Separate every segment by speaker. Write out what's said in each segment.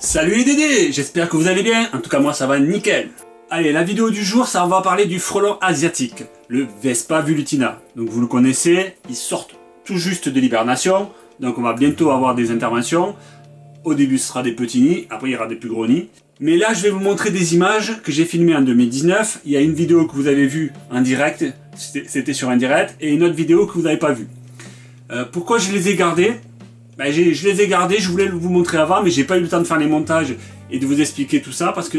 Speaker 1: Salut les Dédés, j'espère que vous allez bien, en tout cas moi ça va nickel. Allez, la vidéo du jour, ça va parler du frelon asiatique, le Vespa volutina. Donc vous le connaissez, ils sortent tout juste de l'hibernation, donc on va bientôt avoir des interventions. Au début ce sera des petits nids, après il y aura des plus gros nids. Mais là je vais vous montrer des images que j'ai filmées en 2019. Il y a une vidéo que vous avez vue en direct, c'était sur un direct, et une autre vidéo que vous n'avez pas vue. Euh, pourquoi je les ai gardées? Ben, je les ai gardés, je voulais vous montrer avant, mais j'ai pas eu le temps de faire les montages et de vous expliquer tout ça parce que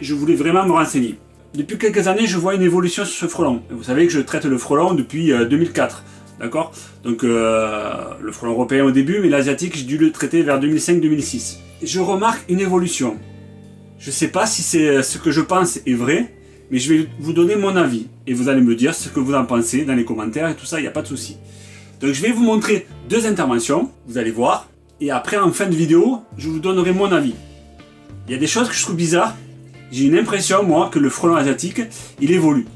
Speaker 1: je voulais vraiment me renseigner. Depuis quelques années, je vois une évolution sur ce frelon. Vous savez que je traite le frelon depuis 2004. Euh, d'accord? Donc euh, le frelon européen au début, mais l'asiatique, j'ai dû le traiter vers 2005-2006. Je remarque une évolution. Je sais pas si euh, ce que je pense est vrai, mais je vais vous donner mon avis. Et vous allez me dire ce que vous en pensez dans les commentaires et tout ça, il n'y a pas de souci. Donc je vais vous montrer deux interventions, vous allez voir. Et après, en fin de vidéo, je vous donnerai mon avis. Il y a des choses que je trouve bizarres. J'ai une impression, moi, que le frelon asiatique, il évolue.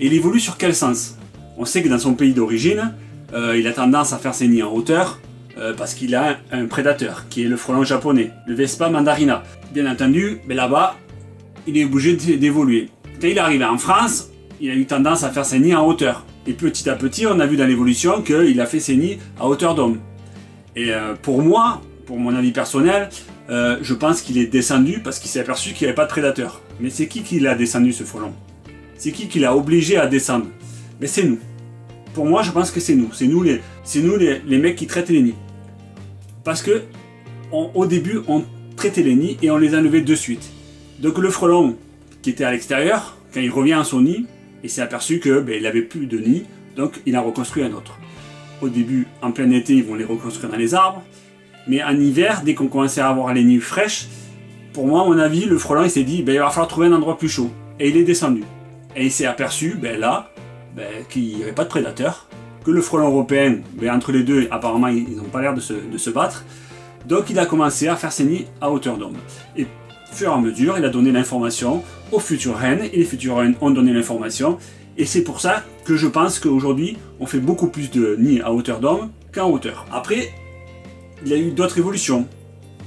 Speaker 1: Et il évolue sur quel sens? On sait que dans son pays d'origine, euh, il a tendance à faire ses nids en hauteur, euh, parce qu'il a un, prédateur, qui est le frelon japonais, le Vespa mandarina. Bien entendu, mais là-bas, il est obligé d'évoluer. Quand il est arrivé en France, il a eu tendance à faire ses nids en hauteur. Et petit à petit, on a vu dans l'évolution qu'il a fait ses nids à hauteur d'homme. Et euh, pour moi, pour mon avis personnel, euh, je pense qu'il est descendu parce qu'il s'est aperçu qu'il n'y avait pas de prédateur. Mais c'est qui qui l'a descendu ce frelon? C'est qui qui l'a obligé à descendre? Mais c'est nous. Pour moi, je pense que c'est nous. C'est nous, les, nous les, mecs qui traitent les nids. Parce que au début, on traitait les nids et on les enlevait de suite. Donc le frelon qui était à l'extérieur, quand il revient à son nid, il s'est aperçu que ben, il avait plus de nid, donc il a reconstruit un autre. Au début, en plein été, ils vont les reconstruire dans les arbres, mais en hiver, dès qu'on commençait à avoir les nids fraîches, pour moi, à mon avis, le frelon s'est dit ben, il va falloir trouver un endroit plus chaud. Et il est descendu. Et il s'est aperçu, ben, là, ben, qu'il n'y avait pas de prédateur, que le frelon européen, ben, entre les deux, apparemment, ils n'ont pas l'air de se, de se battre. Donc il a commencé à faire ses nids à hauteur d'homme. Et fur et à mesure, il a donné l'information aux futures reines, et les futures reines ont donné l'information, et c'est pour ça que je pense qu'aujourd'hui, on fait beaucoup plus de nids à hauteur d'homme qu'en hauteur. Après, il y a eu d'autres évolutions.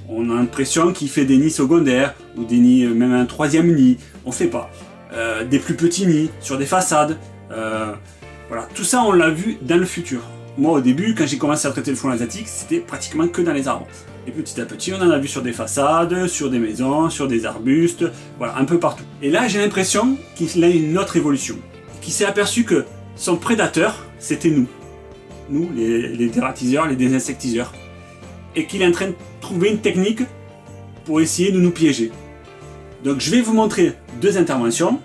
Speaker 1: On a l'impression qu'il fait des nids secondaires, ou des nids, même un troisième nid, on ne fait pas. Euh, des plus petits nids, sur des façades. Euh, voilà, tout ça on l'a vu dans le futur. Moi au début, quand j'ai commencé à traiter le front asiatique, c'était pratiquement que dans les arbres. Et petit à petit, on en a vu sur des façades, sur des maisons, sur des arbustes, voilà, un peu partout. Et là, j'ai l'impression qu'il a une autre évolution. Qu'il s'est aperçu que son prédateur, c'était nous. Nous, les, les dératiseurs, les désinsectiseurs. Et qu'il est en train de trouver une technique pour essayer de nous piéger. Donc je vais vous montrer deux interventions.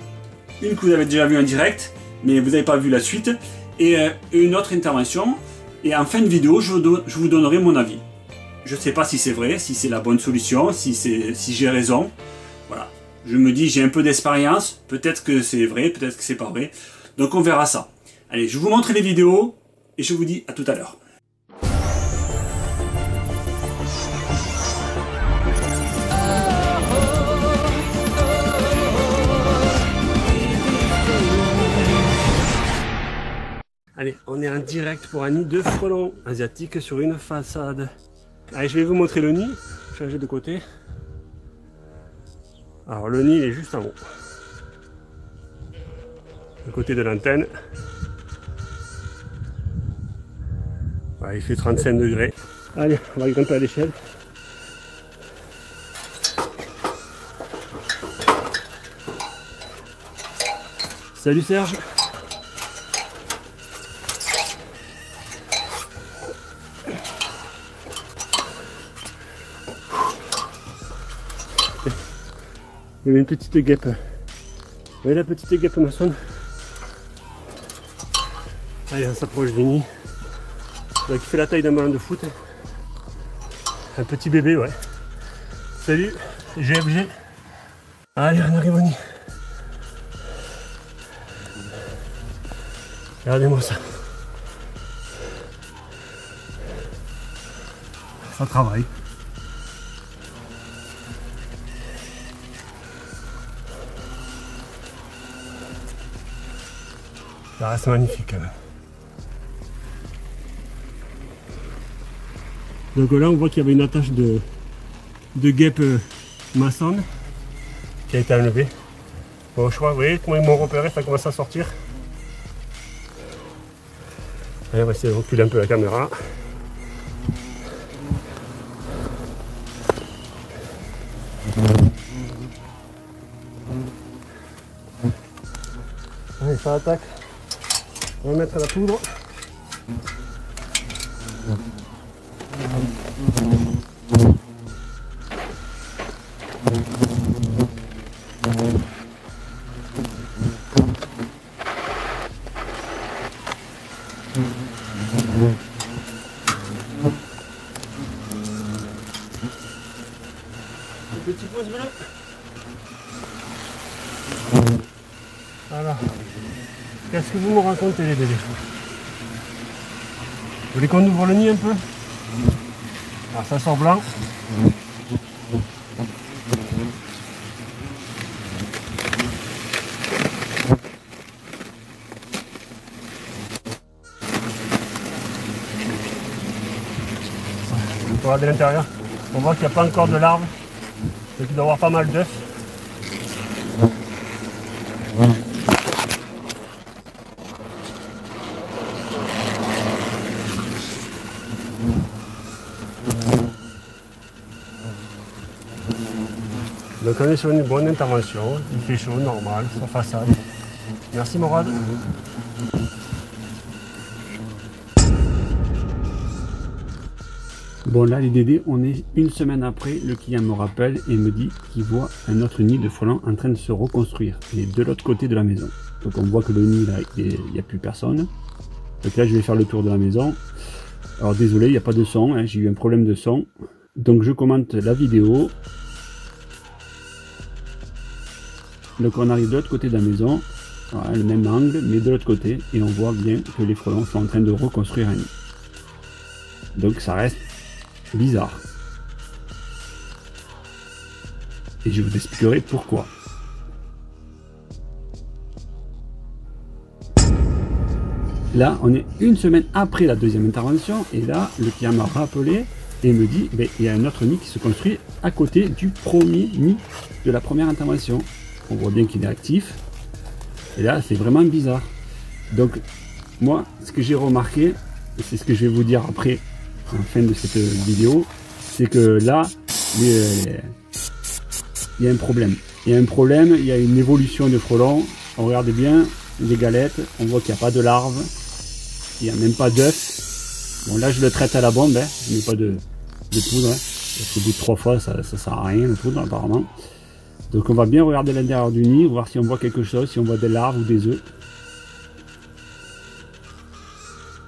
Speaker 1: Une que vous avez déjà vue en direct, mais vous n'avez pas vu la suite. Et euh, une autre intervention. Et en fin de vidéo, je vous donnerai mon avis. Je ne sais pas si c'est vrai, si c'est la bonne solution, si, j'ai raison. Voilà. Je me dis, j'ai un peu d'expérience. Peut-être que c'est vrai, peut-être que c'est pas vrai. Donc on verra ça. Allez, je vous montre les vidéos et je vous dis à tout à l'heure. Allez, on est en direct pour un nid de frelons asiatiques sur une façade. Allez, je vais vous montrer le nid. Changer de côté. Alors le nid est juste en haut. Le côté de l'antenne. il fait 35 degrés. Allez, on va grimper à l'échelle. Salut Serge Il y avait une petite guêpe. Voyez la petite guêpe maçonne Allez, on s'approche du nid. Il fait la taille d'un ballon de foot. Un petit bébé, ouais. Salut, GFG. Allez, on arrive au nid. Regardez-moi ça. Ça travaille. Ça reste magnifique. Donc là, on voit qu'il y avait une attache de, de guêpes
Speaker 2: maçonne qui a été enlevée. Bon, je crois, vous voyez comment ils m'ont repéré, ça commence à sortir. Allez, on va essayer de reculer un peu la caméra. Allez, ça attaque. On va mettre la poudre. Petit pouce bleu. Voilà. Qu'est-ce que vous me racontez les bébés? Vous voulez qu'on ouvre le nid un peu? Alors ça sort blanc. On peut regarder l'intérieur. On voit qu'il n'y a pas encore de larves. Donc il doit y avoir pas mal d'œufs. Donc on est sur une bonne intervention, il fait chaud, normal, sur façade. Merci Morad.
Speaker 1: Bon là les Dédés, on est une semaine après, le client me rappelle et me dit qu'il voit un autre nid de frelons en train de se reconstruire. Est de l'autre côté de la maison. Donc on voit que le nid là, il n'y a plus personne. Donc là je vais faire le tour de la maison. Alors désolé, il n'y a pas de son, hein, j'ai eu un problème de son. Donc je commente la vidéo. Donc on arrive de l'autre côté de la maison, le même angle, mais de l'autre côté, et on voit bien que les frelons sont en train de reconstruire un nid. Donc ça reste bizarre. Et je vous expliquerai pourquoi. Là, on est une semaine après la deuxième intervention, et là, le client m'a rappelé et me dit, ben, il y a un autre nid qui se construit à côté du premier nid de la première intervention. On voit bien qu'il est actif. Et là, c'est vraiment bizarre. Donc, moi, ce que j'ai remarqué, c'est ce que je vais vous dire après, en fin de cette vidéo, c'est que là, il y a un problème. Il y a un problème, il y a une évolution de frelons. On regarde bien les galettes, on voit qu'il n'y a pas de larves, il n'y a même pas d'œufs. Bon là je le traite à la bombe, hein. je mets pas de, poudre, hein. parce qu'au bout de trois fois ça ne sert à rien la poudre apparemment. Donc on va bien regarder l'intérieur du nid, voir si on voit quelque chose, si on voit des larves ou des œufs.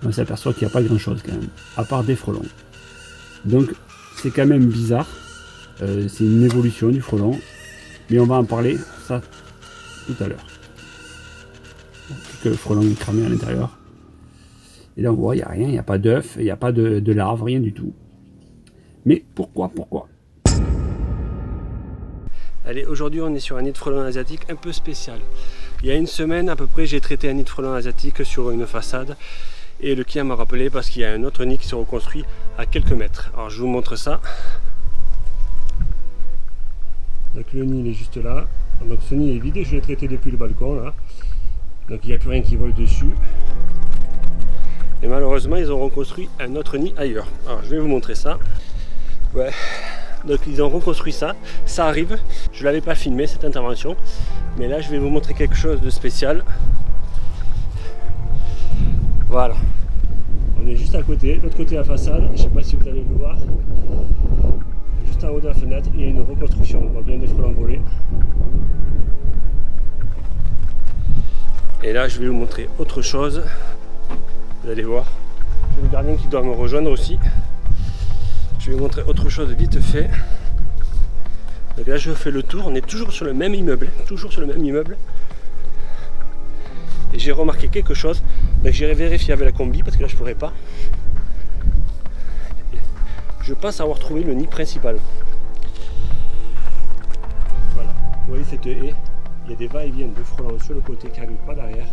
Speaker 1: On s'aperçoit qu'il n'y a pas grand chose quand même, à part des frelons. Donc c'est quand même bizarre. Euh, c'est une évolution du frelon. Mais on va en parler ça tout à l'heure. Que le frelon est cramé à l'intérieur. Et là on voit, il n'y a rien, il n'y a pas d'œufs, il n'y a pas de, de larves, rien du tout. Mais pourquoi, pourquoi?
Speaker 2: Allez, aujourd'hui on est sur un nid de frelons asiatique un peu spécial. Il y a une semaine à peu près, j'ai traité un nid de frelons asiatique sur une façade. Et le client m'a rappelé parce qu'il y a un autre nid qui se reconstruit à quelques mètres. Alors je vous montre ça. Donc le nid il est juste là. Donc ce nid est vide, je l'ai traité depuis le balcon là. Donc il n'y a plus rien qui vole dessus. Et malheureusement ils ont reconstruit un autre nid ailleurs. Alors je vais vous montrer ça. Ouais. Donc ils ont reconstruit ça. Ça arrive. Je ne l'avais pas filmé cette intervention. Mais là je vais vous montrer quelque chose de spécial. Voilà. On est juste à côté, l'autre côté de la façade. Je ne sais pas si vous allez le voir. Juste en haut de la fenêtre, il y a une reconstruction. On voit bien des frelons voler. Et là, je vais vous montrer autre chose. Vous allez voir. J'ai le gardien qui doit me rejoindre aussi. Je vais vous montrer autre chose vite fait. Donc là, je fais le tour. On est toujours sur le même immeuble. Toujours sur le même immeuble. Et j'ai remarqué quelque chose. Donc j'irai vérifier avec la combi parce que là, je pourrais pas. Je pense avoir trouvé le nid principal. Voilà. Vous voyez cette haie Il y a des va-et-vient de frelons sur le côté qui n'arrivent pas derrière.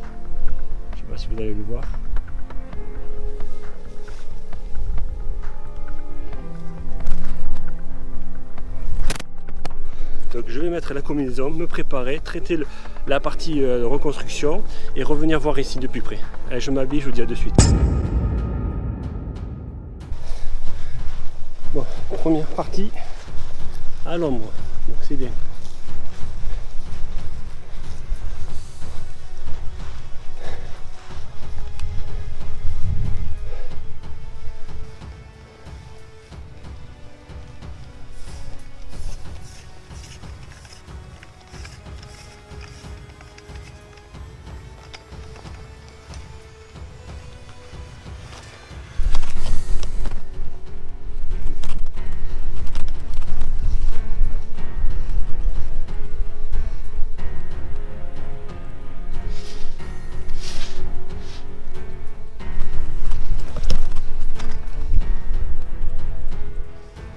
Speaker 2: Je ne sais pas si vous allez le voir. Je vais mettre la combinaison, me préparer, traiter la partie euh, reconstruction et revenir voir ici de plus près. Je m'habille, je vous dis à de suite. Bon, première partie à l'ombre, donc c'est bien.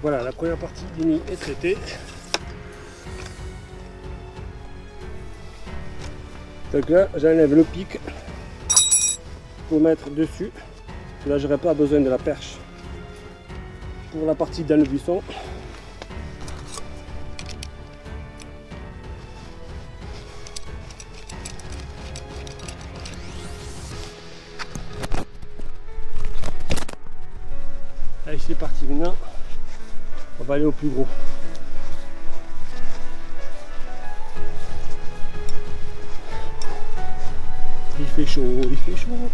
Speaker 2: Voilà, la première partie du nid est traitée. Donc là, j'enlève le pic pour mettre dessus. Là, j'aurais pas besoin de la perche pour la partie dans le buisson. Va aller au plus gros. Il fait chaud, il fait chaud.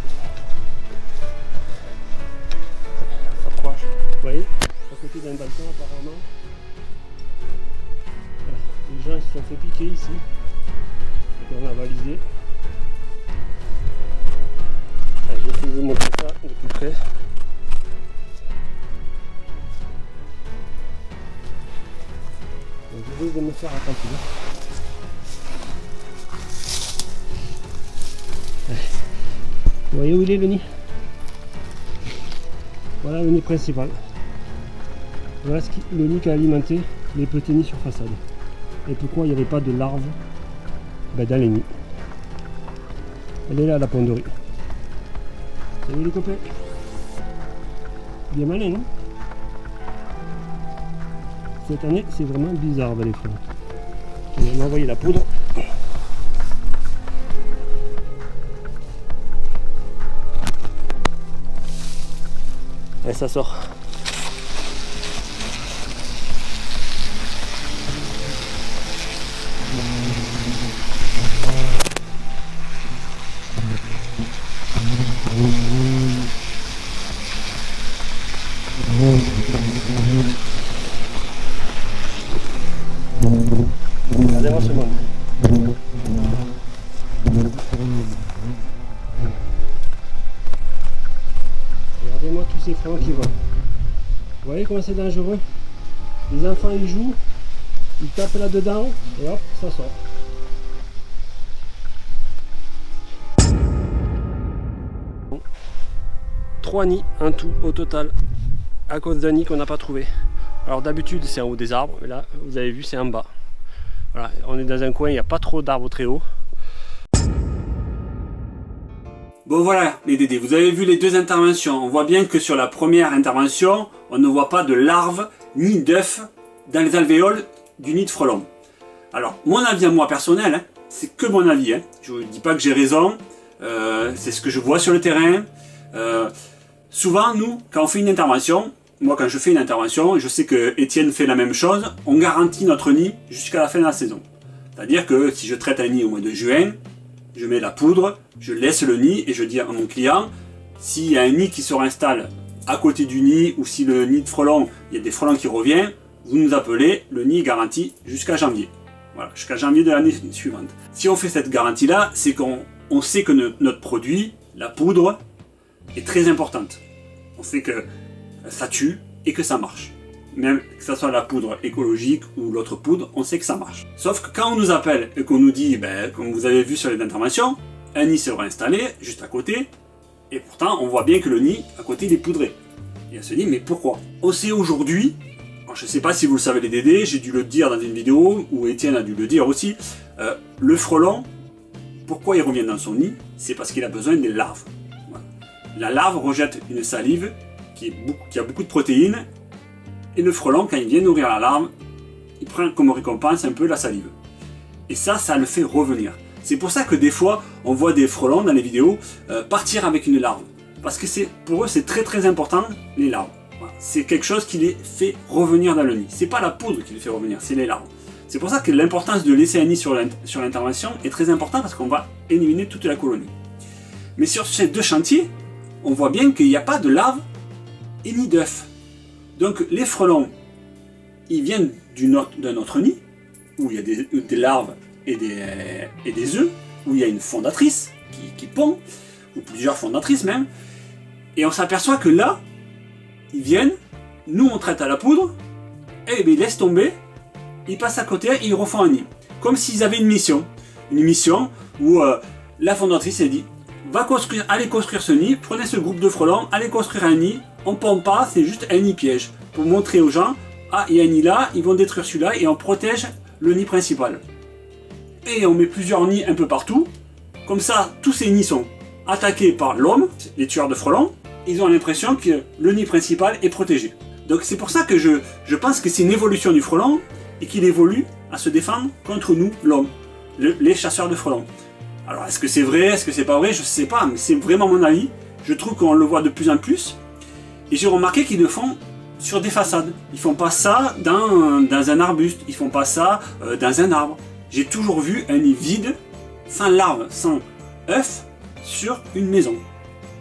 Speaker 2: Ça approche. Vous voyez À côté d'un balcon apparemment. Les gens se sont fait piquer ici. Donc on a validé. Allez, je vais vous montrer ça de plus près. Vous voyez où il est le nid? Voilà le nid principal. Voilà ce qui, le nid qui a alimenté les petits nids sur façade. Et pourquoi il n'y avait pas de larves ben, dans les nids? Elle est là la ponderie. Salut les copains Bien malin, non? Cette année, c'est vraiment bizarre les frères. On va envoyer la poudre. Et ça sort. C'est dangereux Les enfants ils jouent, ils tapent là-dedans et hop, ça sort. Trois nids en tout au total à cause d'un nid qu'on n'a pas trouvé. Alors d'habitude c'est en haut des arbres, mais là vous avez vu c'est en bas. Voilà, on est dans un coin, il n'y a pas trop d'arbres très hauts.
Speaker 1: Bon voilà les Dédés, vous avez vu les deux interventions. On voit bien que sur la première intervention, on ne voit pas de larves ni d'œufs dans les alvéoles du nid de frelon. Alors, mon avis à moi personnel, hein, c'est que mon avis. Hein. Je ne dis pas que j'ai raison, euh, c'est ce que je vois sur le terrain. Euh, souvent, nous, quand on fait une intervention, moi quand je fais une intervention, je sais que Étienne fait la même chose, on garantit notre nid jusqu'à la fin de la saison. C'est-à-dire que si je traite un nid au mois de juin, je mets la poudre, je laisse le nid et je dis à mon client, s'il y a un nid qui se réinstalle à côté du nid ou si le nid de frelon, il y a des frelons qui reviennent, vous nous appelez, le nid est garanti jusqu'à janvier. Voilà, jusqu'à janvier de l'année suivante. Si on fait cette garantie-là, c'est qu'on on sait que notre produit, la poudre, est très importante. On sait que ça tue et que ça marche. Même que ce soit la poudre écologique ou l'autre poudre, on sait que ça marche. Sauf que quand on nous appelle et qu'on nous dit, ben, comme vous avez vu sur les interventions, un nid s'est réinstallé juste à côté, et pourtant on voit bien que le nid à côté il est poudré. Et on se dit, mais pourquoi? On sait aujourd'hui, je ne sais pas si vous le savez les Dédés, j'ai dû le dire dans une vidéo, ou Étienne a dû le dire aussi, euh, le frelon, pourquoi il revient dans son nid? C'est parce qu'il a besoin des larves. La larve rejette une salive qui, a beaucoup de protéines. Et le frelon, quand il vient nourrir la larve, il prend comme récompense un peu la salive. Et ça, ça le fait revenir. C'est pour ça que des fois, on voit des frelons dans les vidéos euh, partir avec une larve. Parce que pour eux, c'est très très important, les larves. C'est quelque chose qui les fait revenir dans le nid. C'est pas la poudre qui les fait revenir, c'est les larves. C'est pour ça que l'importance de laisser un nid sur l'intervention est très importante parce qu'on va éliminer toute la colonie. Mais sur ces deux chantiers, on voit bien qu'il n'y a pas de larves et ni d'œufs. Donc les frelons, ils viennent d'un autre nid, où il y a des, larves et des, œufs, où il y a une fondatrice qui, pond, ou plusieurs fondatrices même, et on s'aperçoit que là, ils viennent, nous on traite à la poudre, et bien ils laissent tomber, ils passent à côté et ils refont un nid. Comme s'ils avaient une mission. Une mission où euh, la fondatrice a dit va construire, allez construire ce nid, prenez ce groupe de frelons, allez construire un nid, on pompe pas, c'est juste un nid piège. Pour montrer aux gens, ah il y a un nid là, ils vont détruire celui-là et on protège le nid principal. Et on met plusieurs nids un peu partout. Comme ça, tous ces nids sont attaqués par l'homme, les tueurs de frelons. Ils ont l'impression que le nid principal est protégé. Donc c'est pour ça que je, pense que c'est une évolution du frelon et qu'il évolue à se défendre contre nous, l'homme, les chasseurs de frelons. Alors est-ce que c'est vrai, est-ce que c'est pas vrai, je sais pas, mais c'est vraiment mon avis. Je trouve qu'on le voit de plus en plus. Et j'ai remarqué qu'ils le font sur des façades. Ils font pas ça dans, dans un arbuste, ils font pas ça euh, dans un arbre. J'ai toujours vu un nid vide, sans larve, sans œuf, sur une maison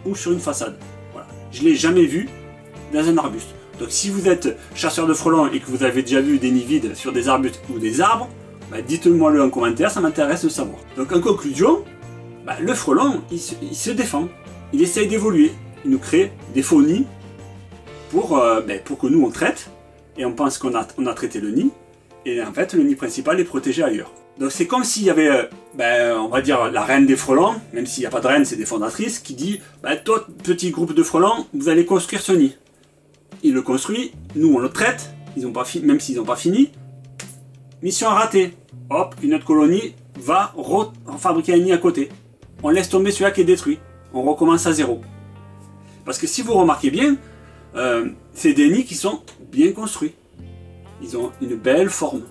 Speaker 1: ou sur une façade. Voilà. Je l'ai jamais vu dans un arbuste. Donc si vous êtes chasseur de frelons et que vous avez déjà vu des nids vides sur des arbustes ou des arbres, bah, dites-moi le en commentaire, ça m'intéresse de savoir. Donc en conclusion, bah, le frelon, il se, défend, il essaye d'évoluer, il nous crée des faux nids pour, euh, bah, pour que nous on traite, et on pense qu'on a, on a traité le nid, et en fait le nid principal est protégé ailleurs. Donc c'est comme s'il y avait, euh, on va dire, la reine des frelons, même s'il n'y a pas de reine, c'est des fondatrices, qui dit, toi, petit groupe de frelons, vous allez construire ce nid il le construit, nous on le traite, ils ont pas même s'ils n'ont pas fini. Mission ratée. Hop, une autre colonie va fabriquer un nid à côté. On laisse tomber celui-là qui est détruit. On recommence à zéro. Parce que si vous remarquez bien, euh, c'est des nids qui sont bien construits. Ils ont une belle forme.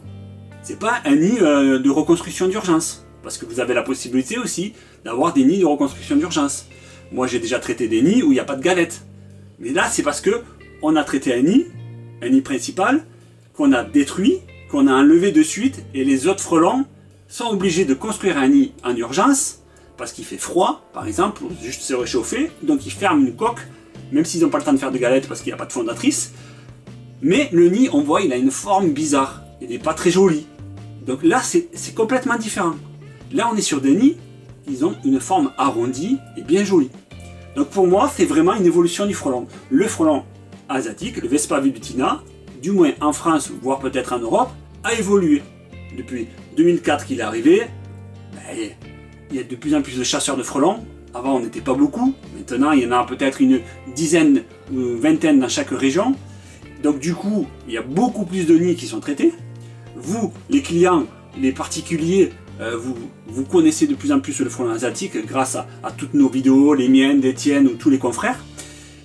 Speaker 1: C'est pas un nid euh, de reconstruction d'urgence. Parce que vous avez la possibilité aussi d'avoir des nids de reconstruction d'urgence. Moi j'ai déjà traité des nids où il n'y a pas de galette. Mais là c'est parce que on a traité un nid, un nid principal, qu'on a détruit, qu'on a enlevé de suite, et les autres frelons sont obligés de construire un nid en urgence, parce qu'il fait froid, par exemple, juste se réchauffer, donc ils ferment une coque, même s'ils n'ont pas le temps de faire de galettes parce qu'il n'y a pas de fondatrice. Mais le nid, on voit, il a une forme bizarre, il n'est pas très joli. Donc là, c'est complètement différent. Là, on est sur des nids, ils ont une forme arrondie et bien jolie. Donc pour moi, c'est vraiment une évolution du frelon. Le frelon asiatique, le Vespa vibutina, du moins en France, voire peut-être en Europe, a évolué. Depuis 2004 qu'il est arrivé, ben, il y a de plus en plus de chasseurs de frelons. Avant, on n'était pas beaucoup. Maintenant, il y en a peut-être une dizaine ou vingtaine dans chaque région. Donc du coup, il y a beaucoup plus de nids qui sont traités. Vous, les clients, les particuliers, euh, vous, vous connaissez de plus en plus le frelon asiatique grâce à, toutes nos vidéos, les miennes, les tiennes ou tous les confrères.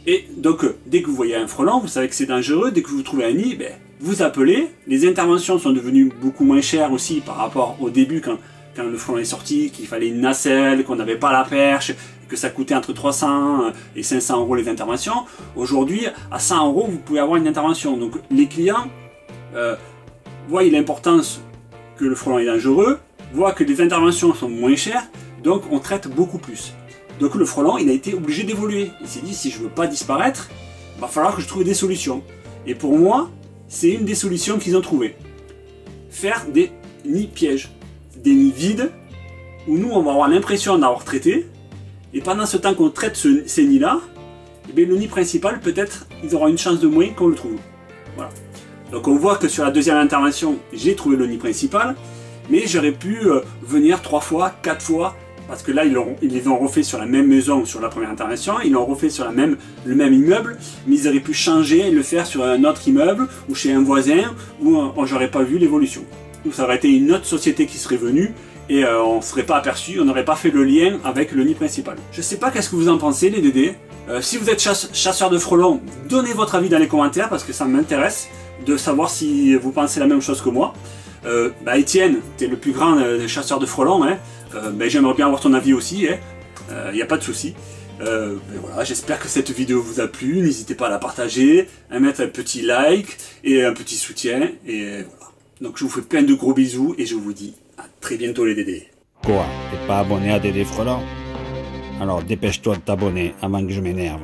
Speaker 1: Et donc, euh, dès que vous voyez un frelon, vous savez que c'est dangereux. Dès que vous trouvez un nid, ben, vous appelez. Les interventions sont devenues beaucoup moins chères aussi par rapport au début quand, quand le frelon est sorti, qu'il fallait une nacelle, qu'on n'avait pas la perche, que ça coûtait entre 300 et 500 euros les interventions. Aujourd'hui, à 100 euros, vous pouvez avoir une intervention. Donc, les clients euh, voient l'importance que le frelon est dangereux, voient que les interventions sont moins chères, donc on traite beaucoup plus. Donc le frelon, il a été obligé d'évoluer. Il s'est dit, si je veux pas disparaître, il va falloir que je trouve des solutions. Et pour moi, c'est une des solutions qu'ils ont trouvées. Faire des nids pièges. Des nids vides, où nous, on va avoir l'impression d'avoir traité. Et pendant ce temps qu'on traite ces nids-là, eh le nid principal, peut-être, ils auront une chance de moins qu'on le trouve. Voilà. Donc on voit que sur la deuxième intervention, j'ai trouvé le nid principal, mais j'aurais pu euh, venir trois fois, quatre fois, parce que là, ils, les ont refait sur la même maison sur la première intervention, ils l'ont refait sur le même immeuble, mais ils auraient pu changer et le faire sur un autre immeuble ou chez un voisin où j'aurais pas vu l'évolution. Ça aurait été une autre société qui serait venue et euh, on ne serait pas aperçu, on n'aurait pas fait le lien avec le nid principal. Je sais pas qu'est-ce que vous en pensez les Dédés. Euh, si vous êtes chasseur de frelons, donnez votre avis dans les commentaires parce que ça m'intéresse de savoir si vous pensez la même chose que moi. Euh, bah Étienne, tu es le plus grand euh, chasseur de frelons, hein. bah, j'aimerais bien avoir ton avis aussi, il hein. n'y a pas de souci. Ben voilà, j'espère que cette vidéo vous a plu, n'hésitez pas à la partager, à mettre un petit like et un petit soutien, et voilà. Donc je vous fais plein de gros bisous et je vous dis à très bientôt les Dédés.
Speaker 3: Quoi T'es pas abonné à Dédé Frelons alors dépêche-toi de t'abonner avant que je m'énerve.